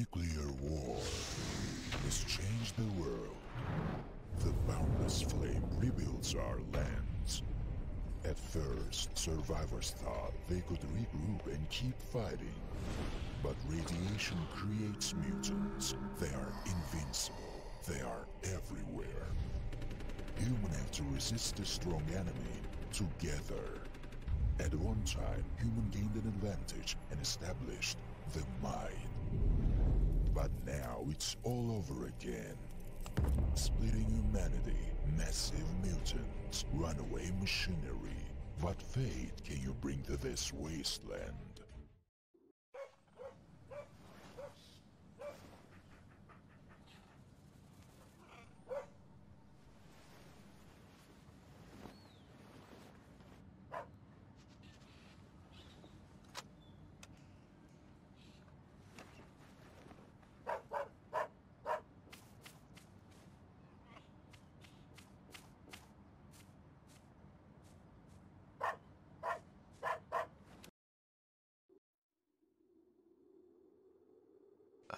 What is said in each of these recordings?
Nuclear war has changed the world. The boundless flame rebuilds our lands. At first, survivors thought they could regroup and keep fighting. But radiation creates mutants. They are invincible. They are everywhere. Human have to resist a strong enemy together. At one time, human gained an advantage and established the mind. But now it's all over again. Splitting humanity, massive mutants, runaway machinery. What fate can you bring to this wasteland?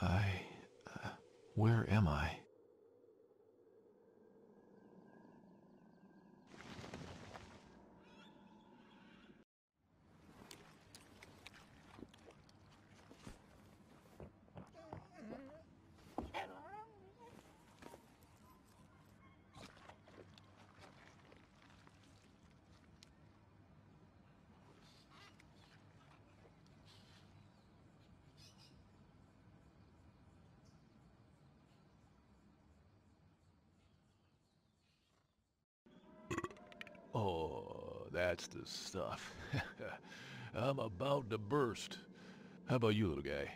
I... Uh, where am I? Oh, that's the stuff. I'm about to burst. How about you, little guy?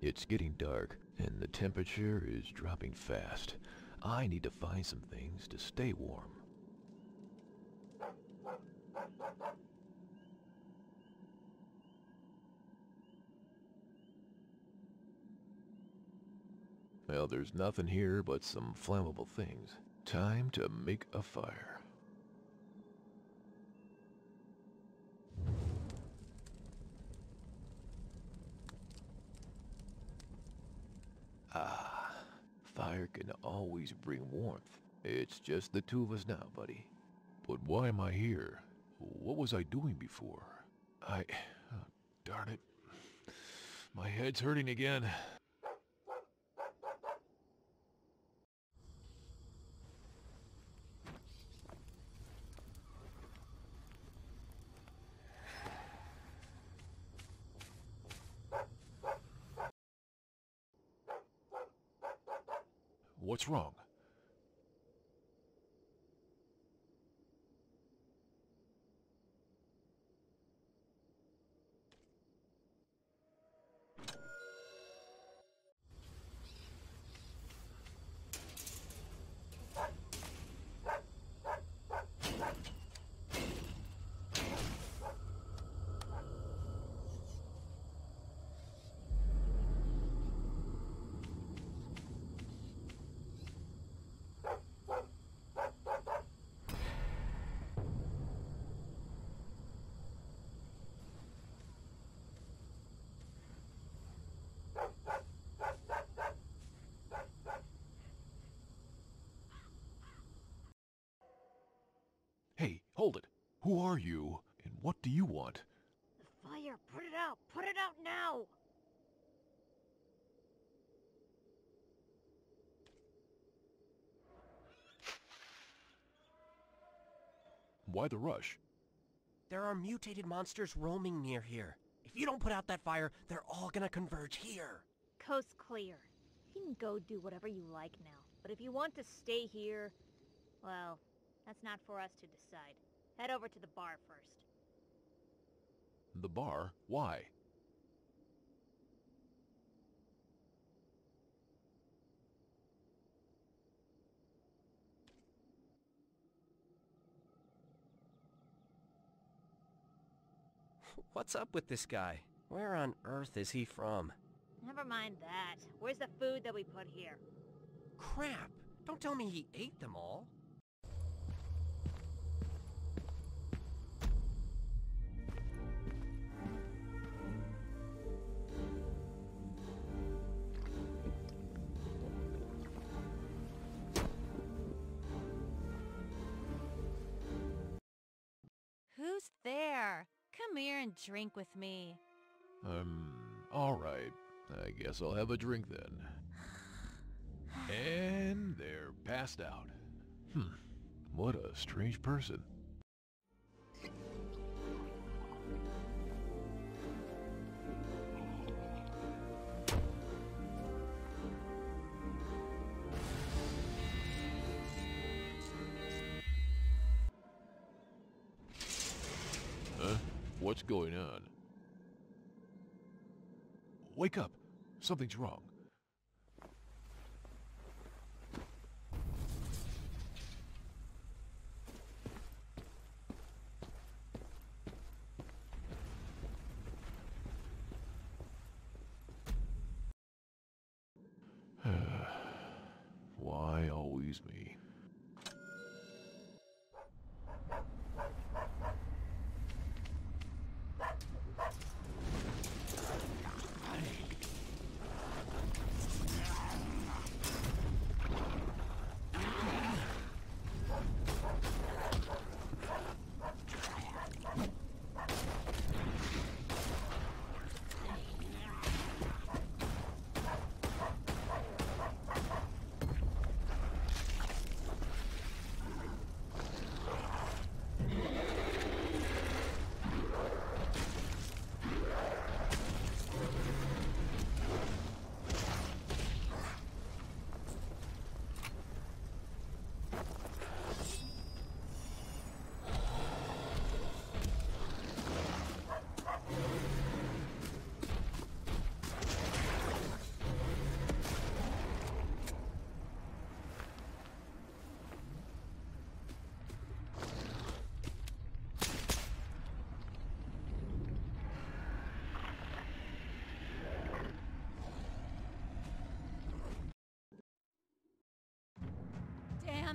It's getting dark, and the temperature is dropping fast. I need to find some things to stay warm. Well, there's nothing here but some flammable things. Time to make a fire. Ah, fire can always bring warmth. It's just the two of us now, buddy. But why am I here? What was I doing before? I... Oh, darn it. My head's hurting again. What's wrong? Hey, hold it. Who are you? And what do you want? The fire! Put it out! Put it out now! Why the rush? There are mutated monsters roaming near here. If you don't put out that fire, they're all gonna converge here. Coast clear. You can go do whatever you like now. But if you want to stay here, well, that's not for us to decide. Head over to the bar first. The bar? Why? What's up with this guy? Where on earth is he from? Never mind that. Where's the food that we put here? Crap! Don't tell me he ate them all. Who's there? Come here and drink with me. Um, alright. I guess I'll have a drink then. And they're passed out. Hmm, what a strange person. Going on? Wake up! Something's wrong. Why always me?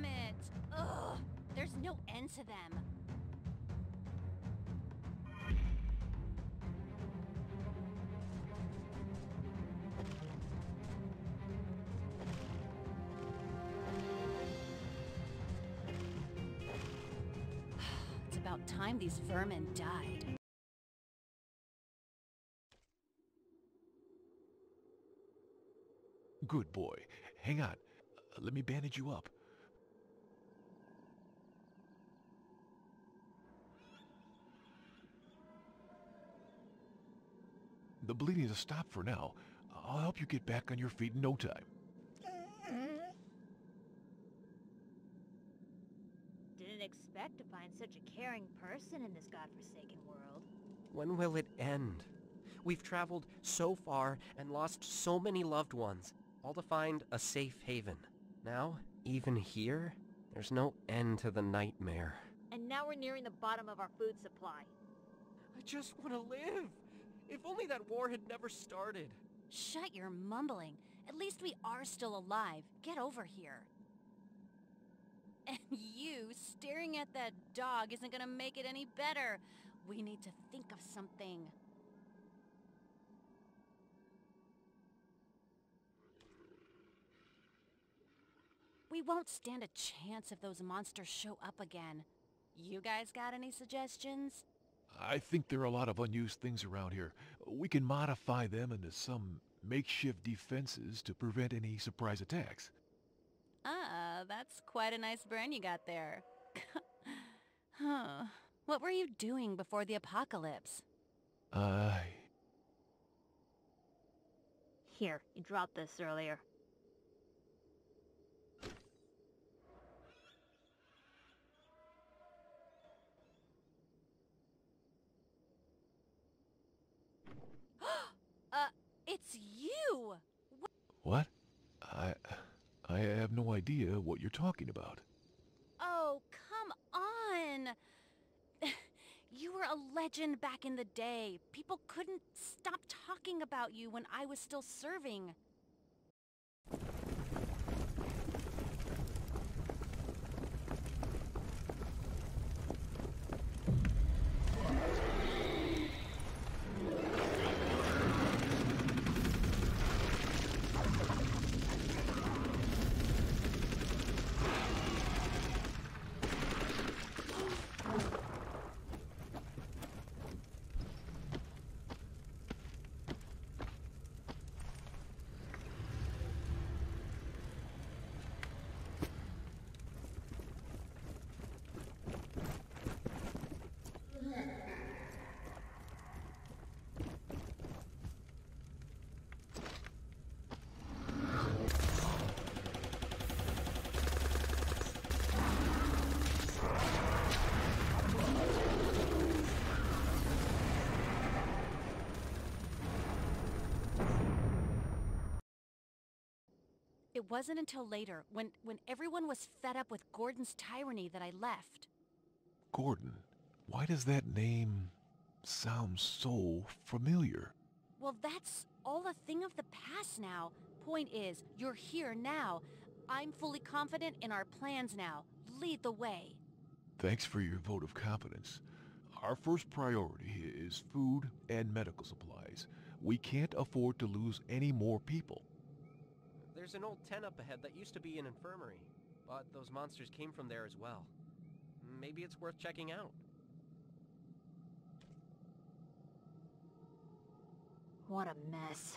Damn it! Ugh! There's no end to them. It's about time these vermin died. Good boy. Hang on. Uh, Let me bandage you up. The bleeding has stopped for now. I'll help you get back on your feet in no time. Didn't expect to find such a caring person in this godforsaken world. When will it end? We've traveled so far and lost so many loved ones, all to find a safe haven. Now, even here, there's no end to the nightmare. And now we're nearing the bottom of our food supply. I just want to live! If only that war had never started. Shut your mumbling. At least we are still alive. Get over here. And you staring at that dog isn't gonna make it any better. We need to think of something. We won't stand a chance if those monsters show up again. You guys got any suggestions? I think there are a lot of unused things around here. We can modify them into some makeshift defenses to prevent any surprise attacks. Ah, that's quite a nice brain you got there. huh. What were you doing before the apocalypse? I... Here, you dropped this earlier. Uh, it's you! What? I... I have no idea what you're talking about. Oh, come on! You were a legend back in the day. People couldn't stop talking about you when I was still serving. It wasn't until later, when, when everyone was fed up with Gordon's tyranny, that I left. Gordon, why does that name sound so familiar? Well, that's all a thing of the past now. Point is, you're here now. I'm fully confident in our plans now. Lead the way. Thanks for your vote of confidence. Our first priority is food and medical supplies. We can't afford to lose any more people. There's an old tent up ahead that used to be an infirmary, but those monsters came from there as well. Maybe it's worth checking out. What a mess.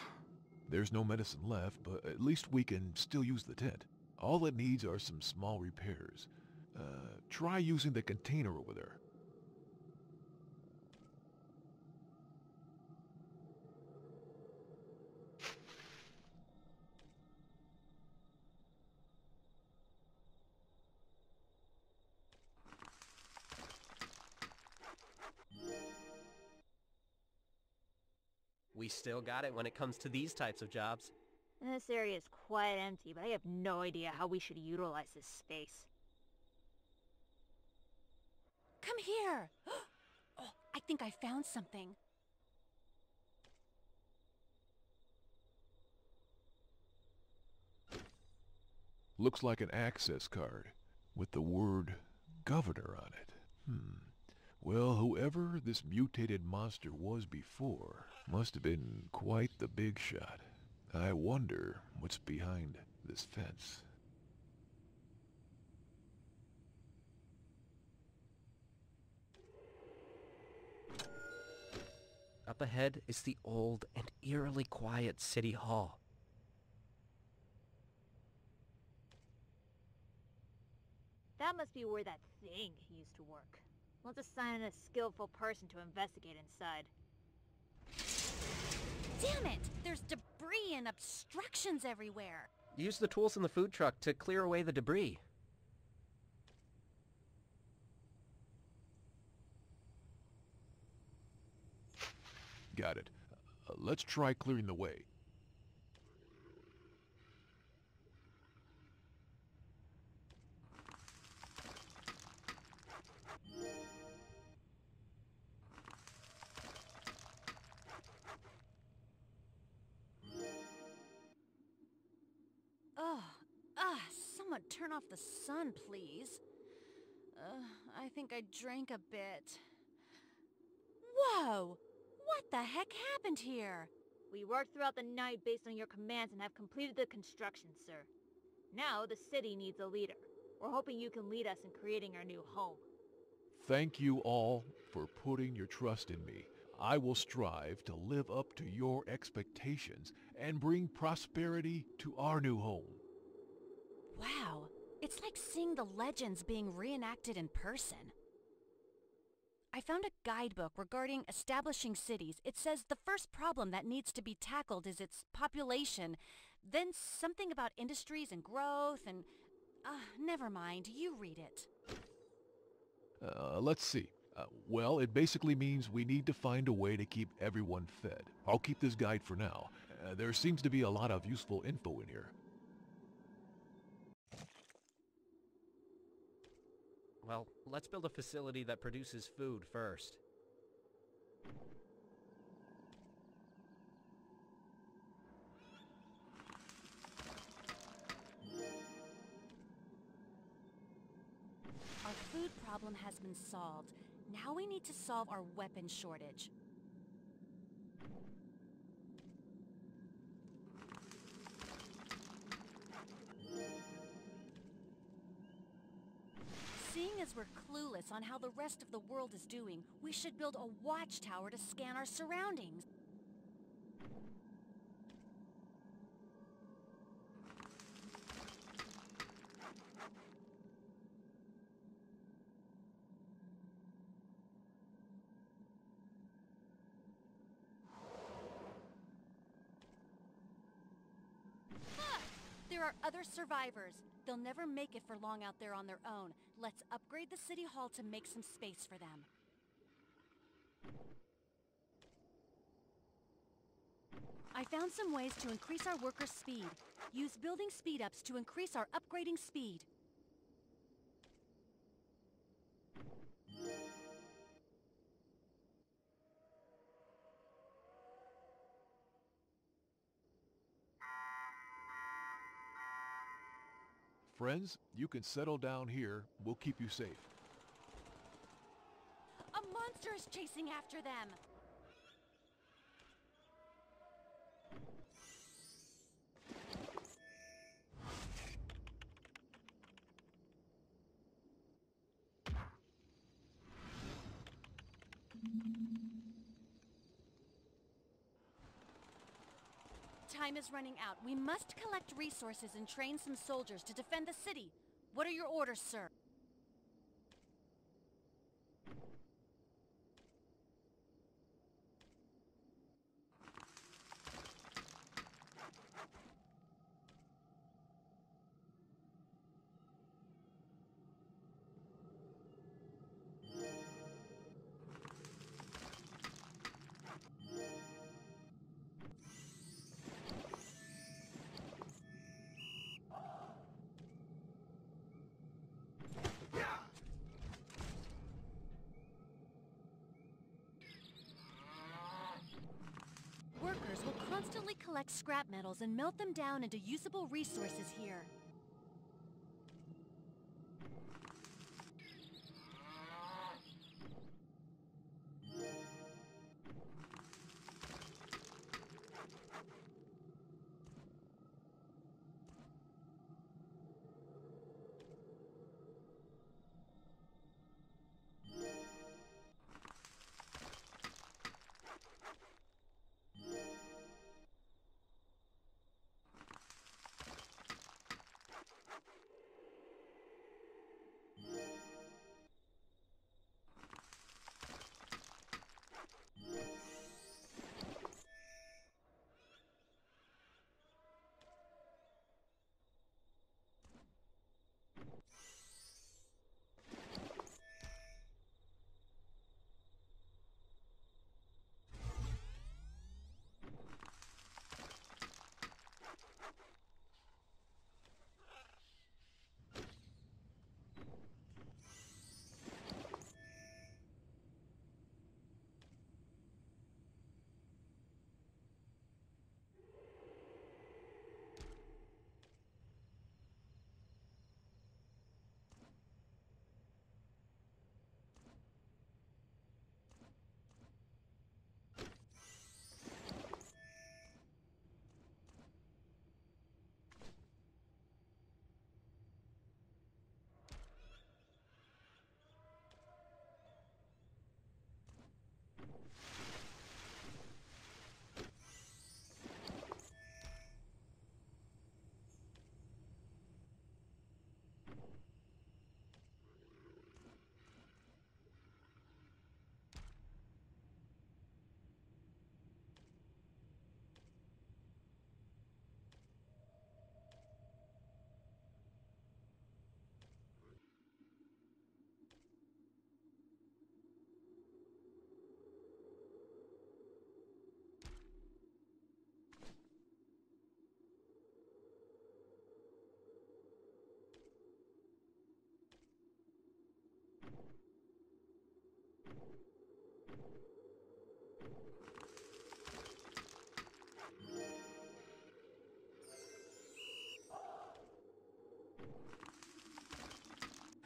There's no medicine left, but at least we can still use the tent. All it needs are some small repairs. Uh, try using the container over there. We still got it when it comes to these types of jobs. This area is quite empty, but I have no idea how we should utilize this space. Come here! oh, I think I found something. Looks like an access card with the word governor on it. Hmm. Well, whoever this mutated monster was before must have been quite the big shot. I wonder what's behind this fence. Up ahead is the old and eerily quiet City Hall. That must be where that thing used to work. Let's assign a skillful person to investigate inside. Damn it! There's debris and obstructions everywhere. Use the tools in the food truck to clear away the debris. Got it. Uh, let's try clearing the way. Ugh. Ah, someone turn off the sun, please. Uh, I think I drank a bit. Whoa! What the heck happened here? We worked throughout the night based on your commands and have completed the construction, sir. Now the city needs a leader. We're hoping you can lead us in creating our new home. Thank you all for putting your trust in me. I will strive to live up to your expectations and bring prosperity to our new home. Wow, it's like seeing the legends being reenacted in person. I found a guidebook regarding establishing cities. It says the first problem that needs to be tackled is its population, then something about industries and growth and... Uh, never mind, you read it. Uh, let's see. Uh, well, it basically means we need to find a way to keep everyone fed. I'll keep this guide for now. Uh, there seems to be a lot of useful info in here. Well, let's build a facility that produces food first. Our food problem has been solved. Now we need to solve our weapon shortage. As we're clueless on how the rest of the world is doing, we should build a watchtower to scan our surroundings. Ah! There are other survivors. They'll never make it for long out there on their own. Let's upgrade the city hall to make some space for them. I found some ways to increase our workers' speed. Use building speed-ups to increase our upgrading speed. Friends, you can settle down here. We'll keep you safe. A monster is chasing after them! Time is running out. We must collect resources and train some soldiers to defend the city. What are your orders, sir? Collect scrap metals and melt them down into usable resources here.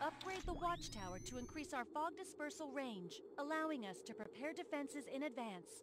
Upgrade the watchtower to increase our fog dispersal range, allowing us to prepare defenses in advance.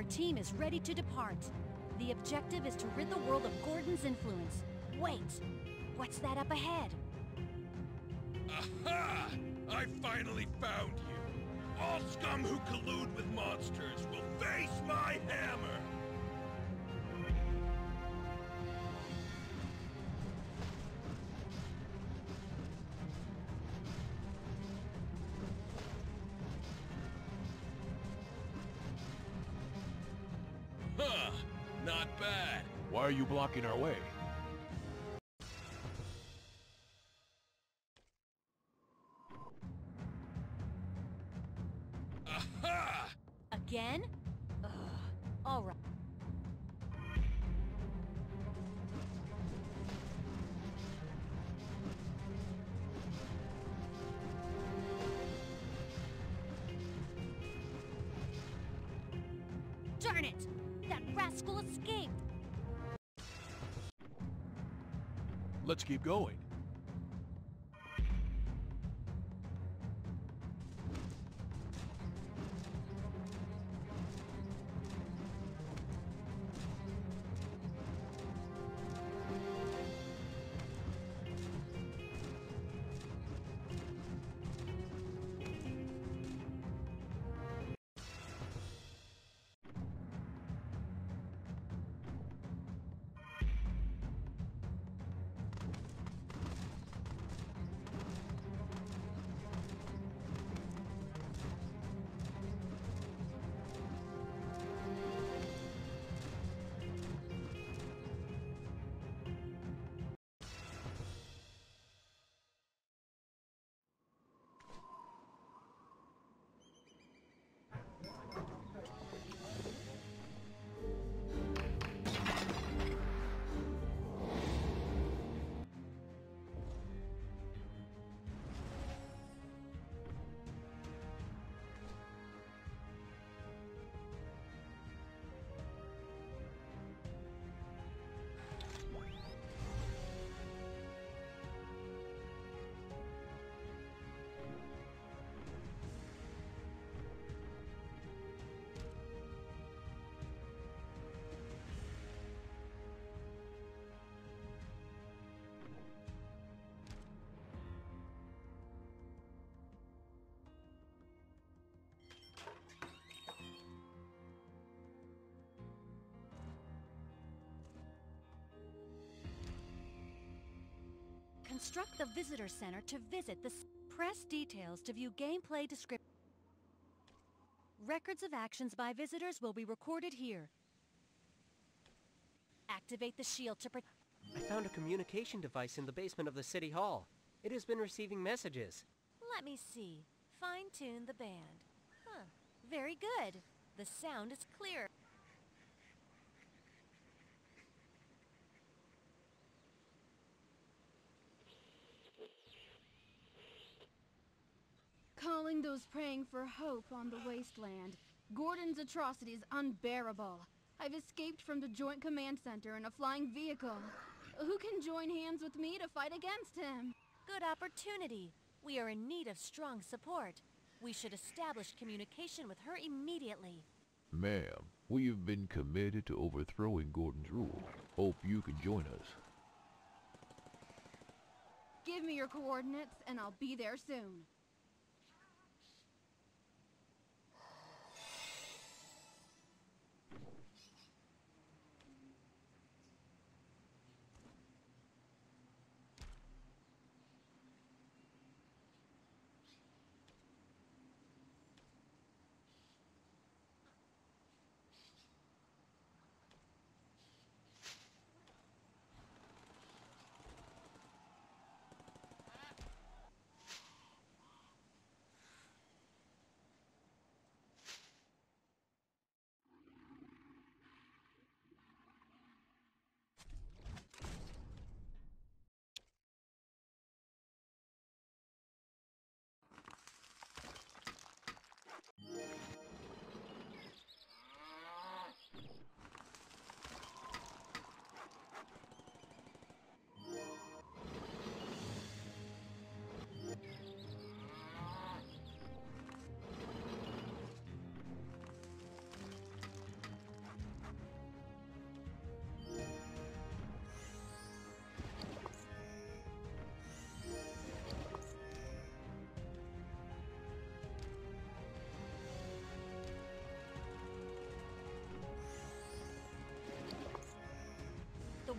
Our team is ready to depart. The objective is to rid the world of Gordon's influence. Wait! What's that up ahead? Aha! I finally found you! All scum who collude with monsters will face my hammer! Are you blocking our way? Aha! Again? Ugh. All right. Let's keep going. Construct the visitor center to visit the... Press details to view gameplay description. Records of actions by visitors will be recorded here. Activate the shield to protect... I found a communication device in the basement of the city hall. It has been receiving messages. Let me see. Fine-tune the band. Huh. Very good. The sound is clear. Calling those praying for hope on the wasteland. Gordon's atrocity is unbearable. I've escaped from the Joint Command Center in a flying vehicle. Who can join hands with me to fight against him? Good opportunity. We are in need of strong support. We should establish communication with her immediately. Ma'am, we've been committed to overthrowing Gordon's rule. Hope you can join us. Give me your coordinates, and I'll be there soon.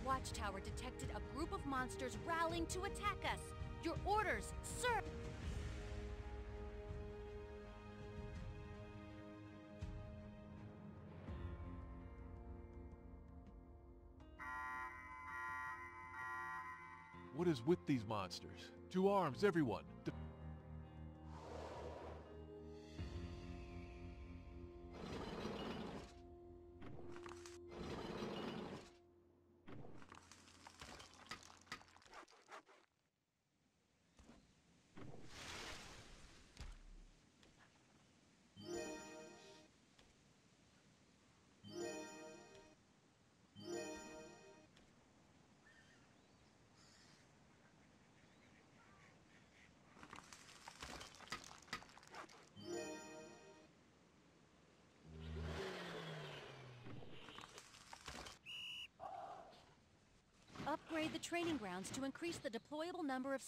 Watchtower detected a group of monsters rallying to attack us. Your orders, sir! What is with these monsters? To arms, everyone! De- the training grounds to increase the deployable number of...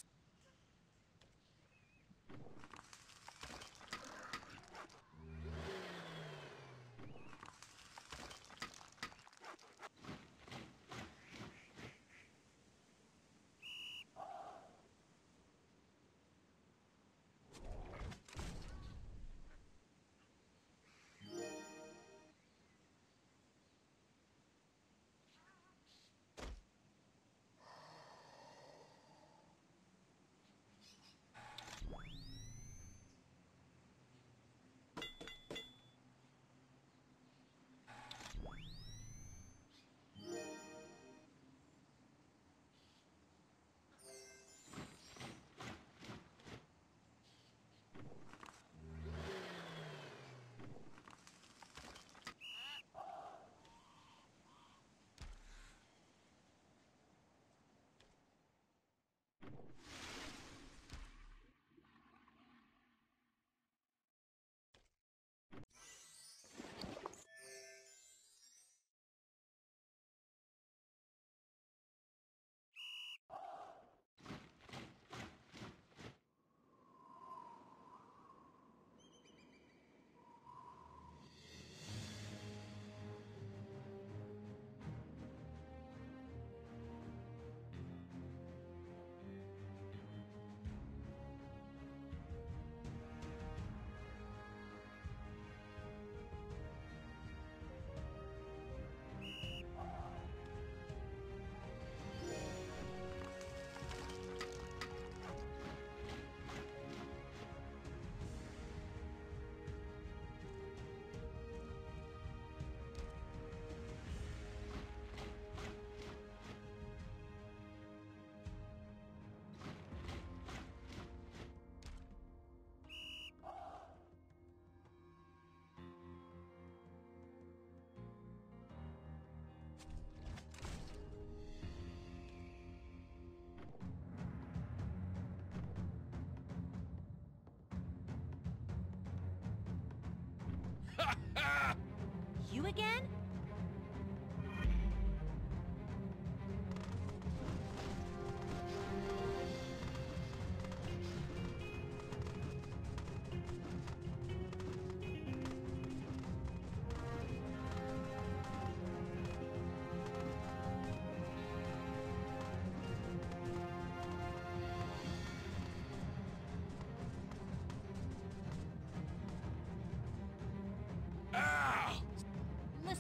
again?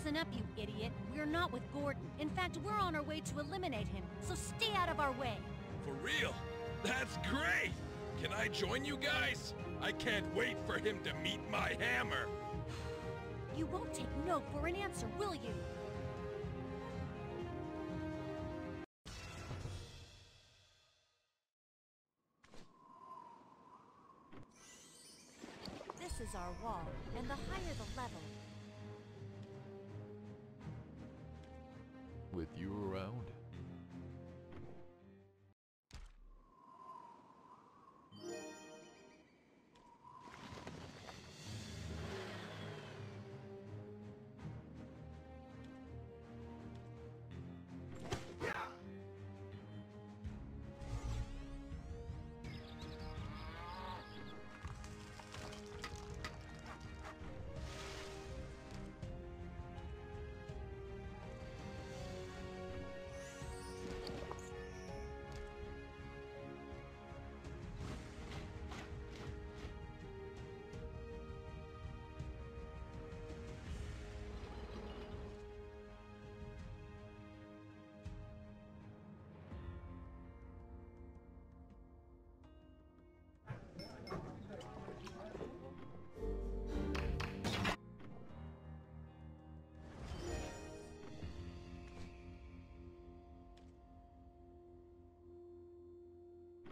Listen up, you idiot. We're not with Gordon. In fact, we're on our way to eliminate him, so stay out of our way. For real? That's great! Can I join you guys? I can't wait for him to meet my hammer! You won't take no for an answer, will you?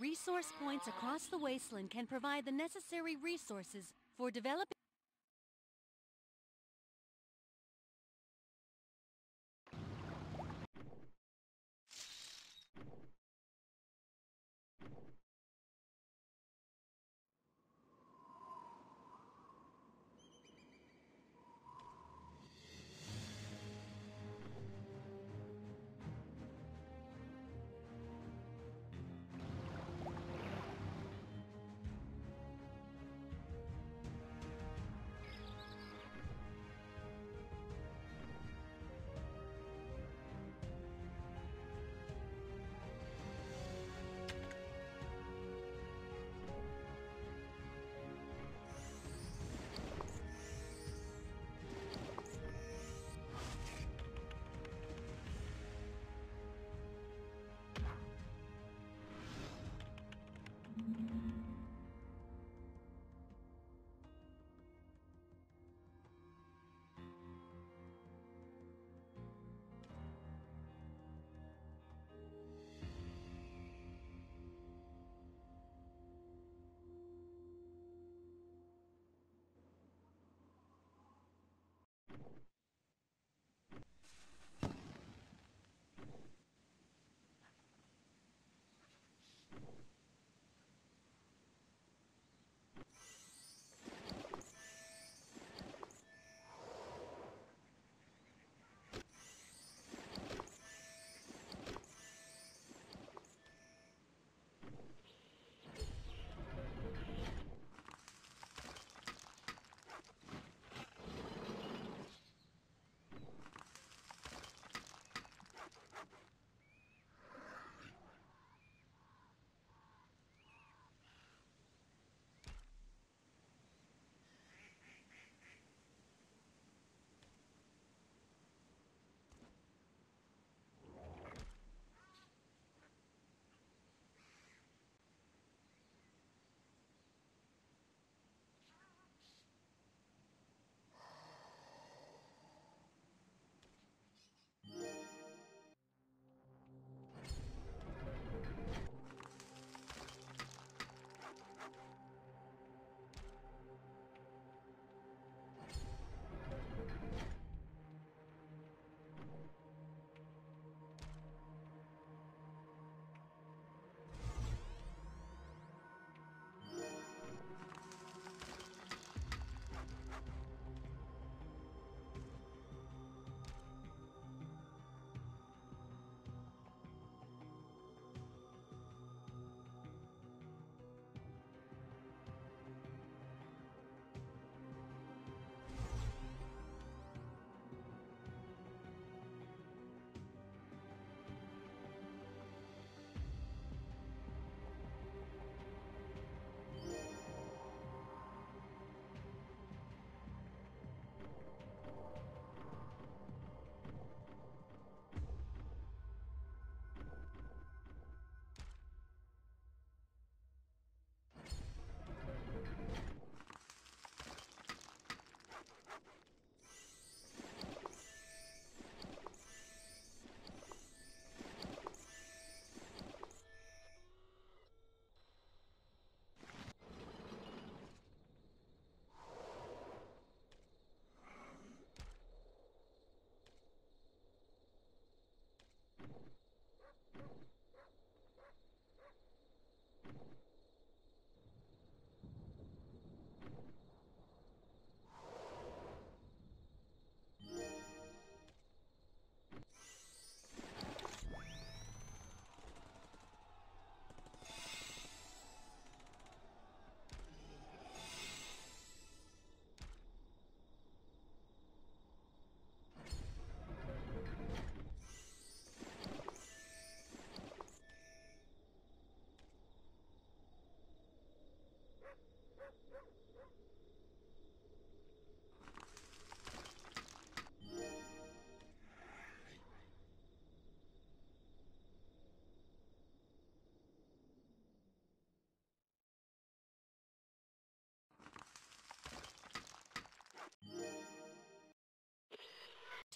resource points across the wasteland can provide the necessary resources for developing.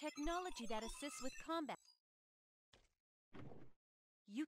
Technology that assists with combat. You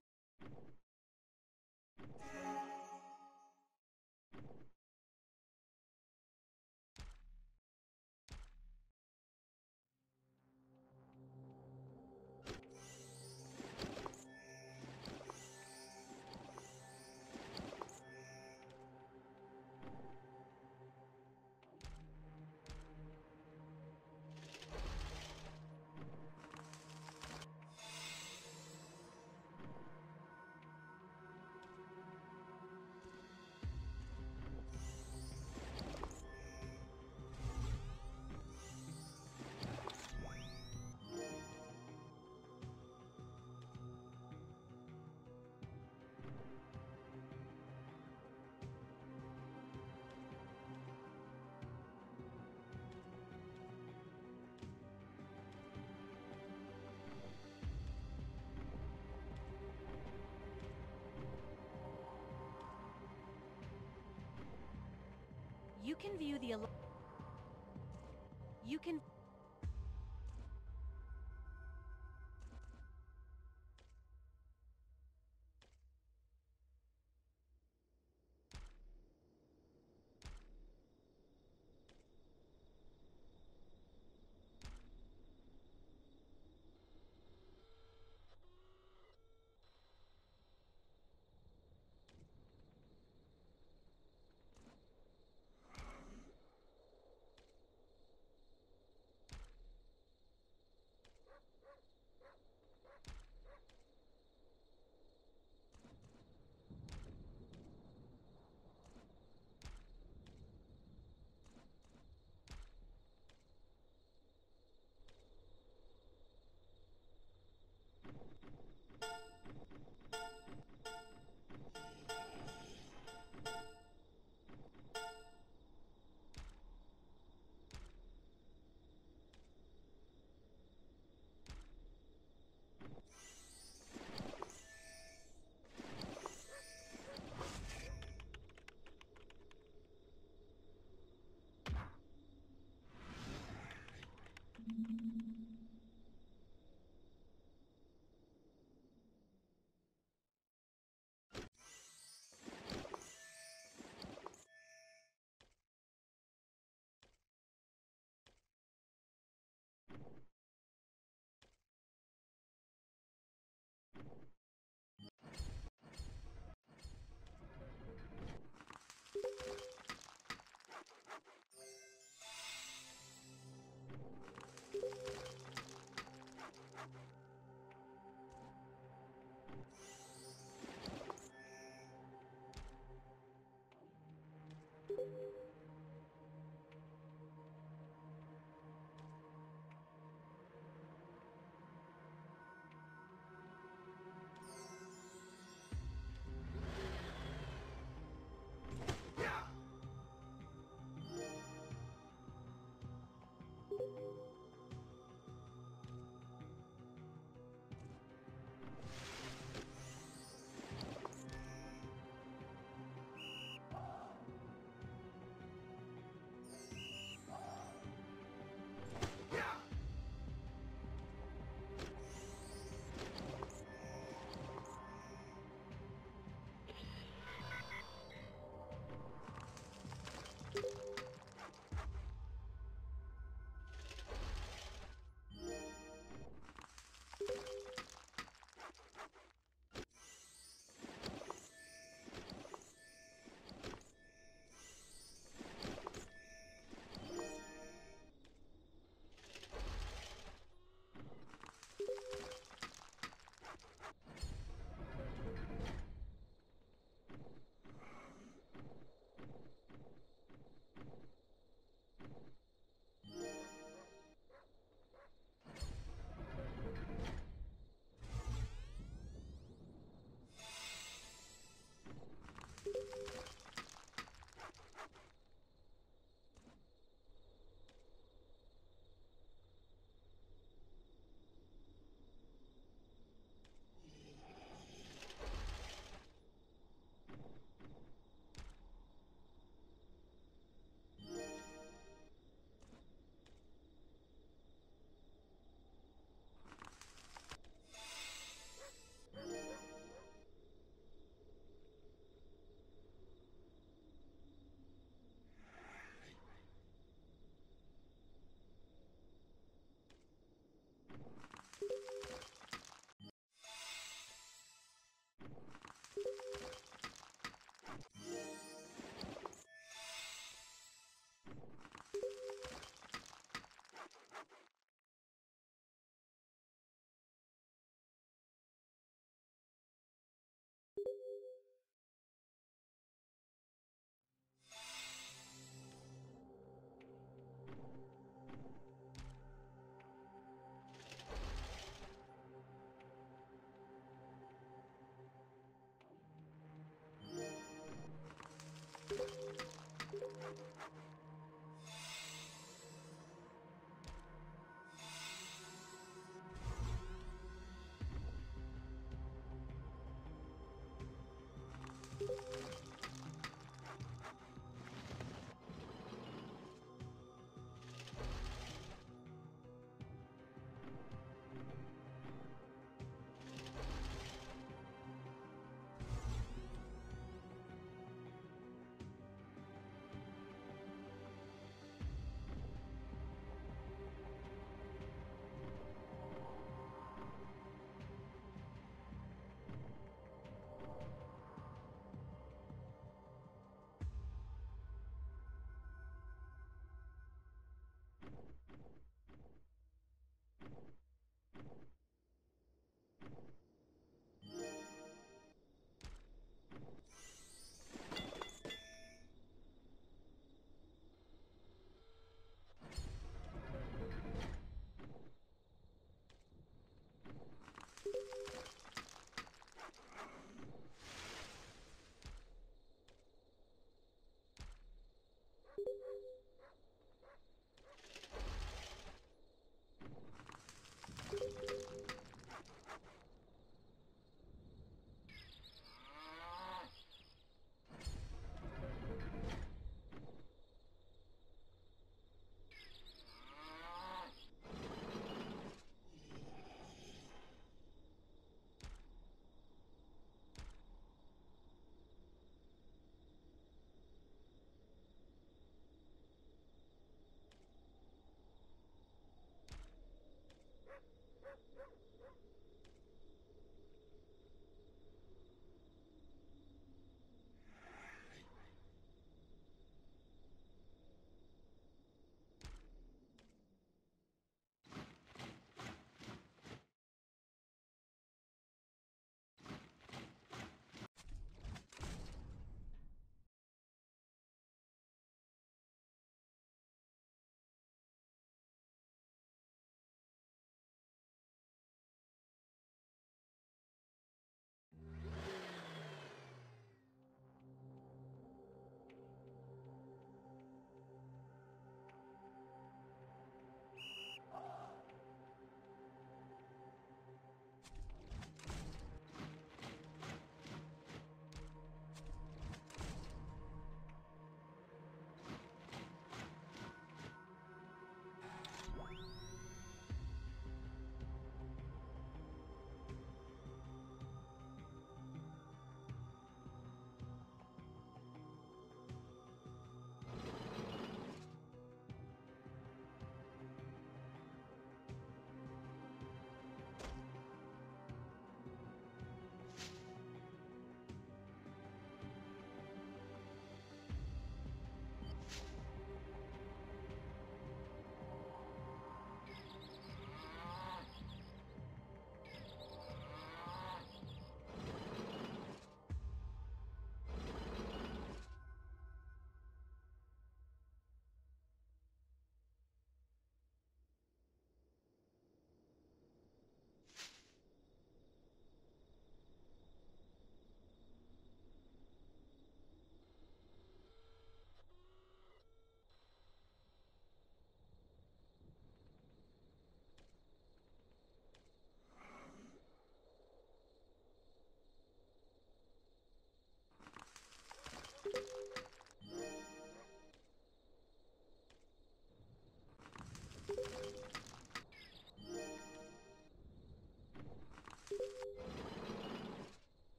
You can view the You can you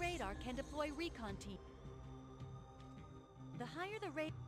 Radar can deploy recon team. The higher the radar...